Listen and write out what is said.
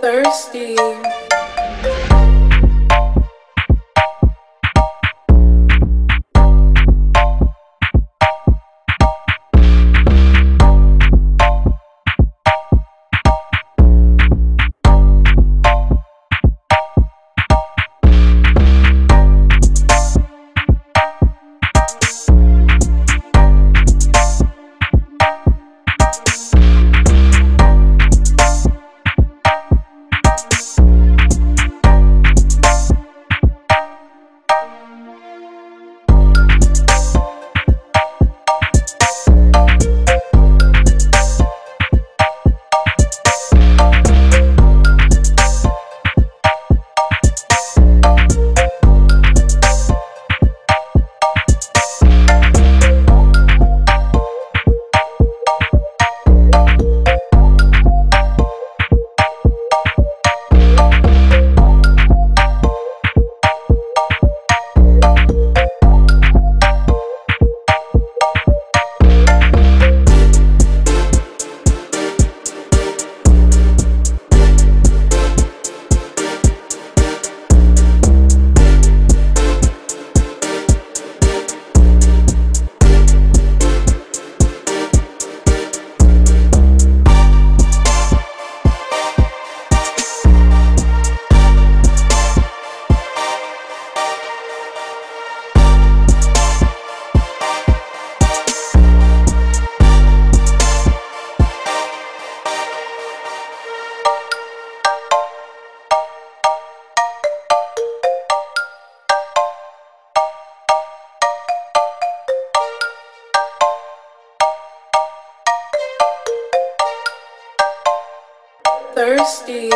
thirsty. Thirsty.